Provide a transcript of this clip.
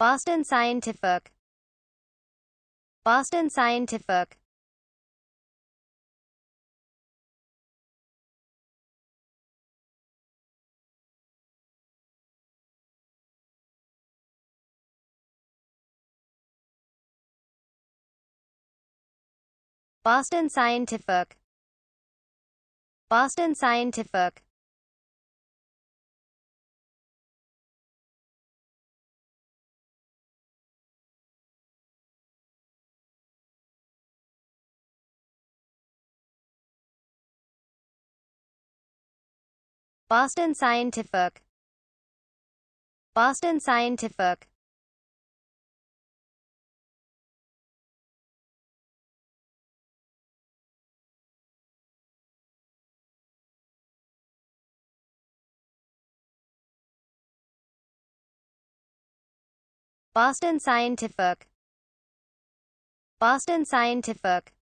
Boston Scientific. Boston Scientific. Boston Scientific. Boston Scientific Boston Scientific. Boston Scientific. Boston Scientific. Boston Scientific